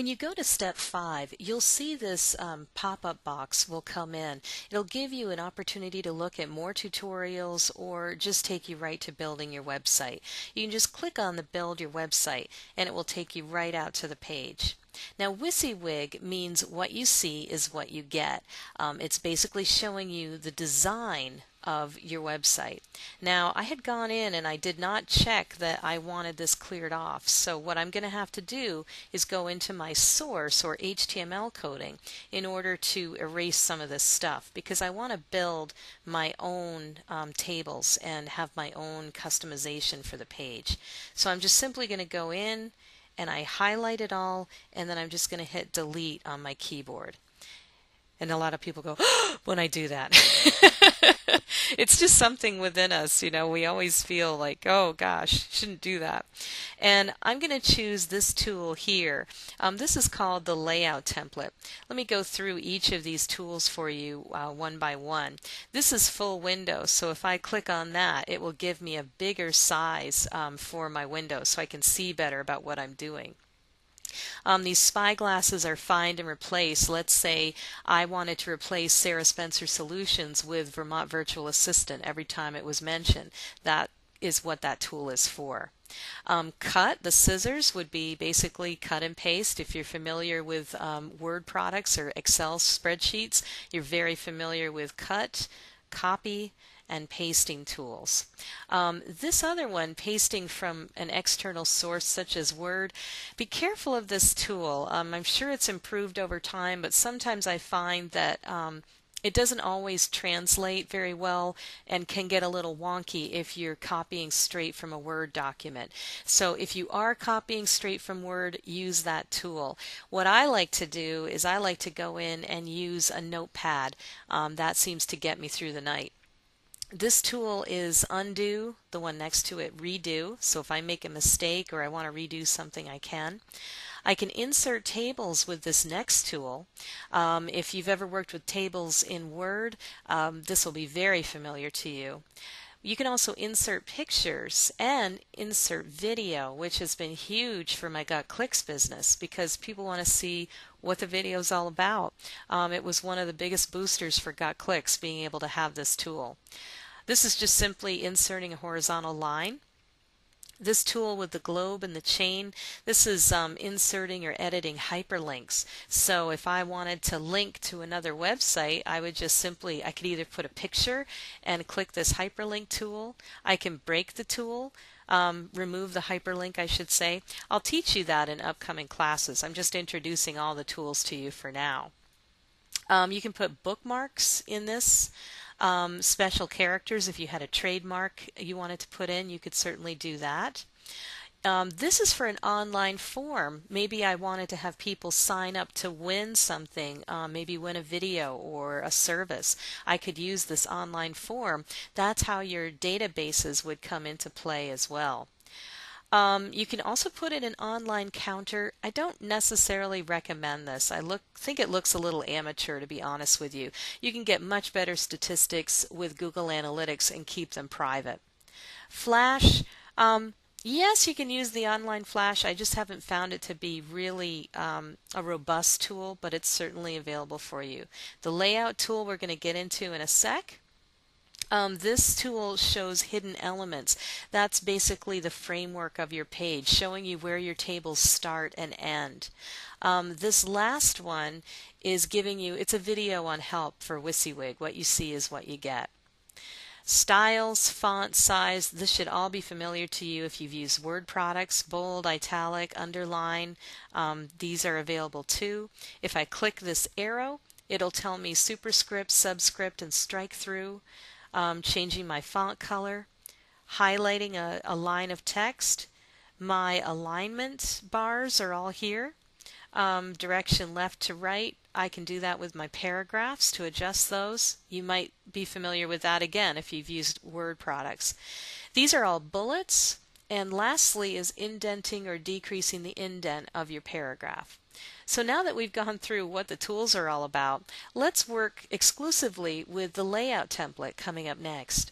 When you go to step five, you'll see this um, pop-up box will come in. It'll give you an opportunity to look at more tutorials or just take you right to building your website. You can just click on the build your website and it will take you right out to the page. Now WYSIWYG means what you see is what you get. Um, it's basically showing you the design of your website. Now I had gone in and I did not check that I wanted this cleared off. So what I'm going to have to do is go into my source or HTML coding in order to erase some of this stuff because I want to build my own um, tables and have my own customization for the page. So I'm just simply going to go in and I highlight it all and then I'm just going to hit delete on my keyboard. And a lot of people go when I do that. it's just something within us, you know. We always feel like, oh gosh, shouldn't do that. And I'm going to choose this tool here. Um, this is called the layout template. Let me go through each of these tools for you uh, one by one. This is full window, so if I click on that, it will give me a bigger size um, for my window so I can see better about what I'm doing. Um, these spy glasses are find and replace. Let's say I wanted to replace Sarah Spencer Solutions with Vermont Virtual Assistant every time it was mentioned. That is what that tool is for. Um, cut, the scissors would be basically cut and paste. If you're familiar with um, Word products or Excel spreadsheets, you're very familiar with cut, copy, and pasting tools. Um, this other one, pasting from an external source such as Word, be careful of this tool. Um, I'm sure it's improved over time, but sometimes I find that um, it doesn't always translate very well and can get a little wonky if you're copying straight from a Word document. So if you are copying straight from Word, use that tool. What I like to do is I like to go in and use a notepad. Um, that seems to get me through the night. This tool is undo, the one next to it redo. So if I make a mistake or I want to redo something, I can. I can insert tables with this next tool. Um, if you've ever worked with tables in Word, um, this will be very familiar to you. You can also insert pictures and insert video, which has been huge for my Got Clicks business because people want to see what the video is all about. Um, it was one of the biggest boosters for Got Clicks being able to have this tool. This is just simply inserting a horizontal line. This tool with the globe and the chain, this is um, inserting or editing hyperlinks. So if I wanted to link to another website, I would just simply, I could either put a picture and click this hyperlink tool. I can break the tool. Um, remove the hyperlink, I should say. I'll teach you that in upcoming classes. I'm just introducing all the tools to you for now. Um, you can put bookmarks in this. Um, special characters, if you had a trademark you wanted to put in, you could certainly do that. Um, this is for an online form. Maybe I wanted to have people sign up to win something, um, maybe win a video or a service. I could use this online form. That's how your databases would come into play as well. Um, you can also put in an online counter. I don't necessarily recommend this. I look think it looks a little amateur to be honest with you. You can get much better statistics with Google Analytics and keep them private. Flash, um, yes, you can use the online Flash. I just haven't found it to be really um, a robust tool, but it's certainly available for you. The layout tool we're going to get into in a sec. Um, this tool shows hidden elements. That's basically the framework of your page, showing you where your tables start and end. Um, this last one is giving you, it's a video on help for WYSIWYG. What you see is what you get. Styles, font, size, this should all be familiar to you if you've used Word products, bold, italic, underline. Um, these are available too. If I click this arrow, it'll tell me superscript, subscript, and strike through um, changing my font color, highlighting a, a, line of text. My alignment bars are all here. Um, direction left to right, I can do that with my paragraphs to adjust those. You might be familiar with that again if you've used Word products. These are all bullets. And lastly is indenting or decreasing the indent of your paragraph. So now that we've gone through what the tools are all about, let's work exclusively with the layout template coming up next.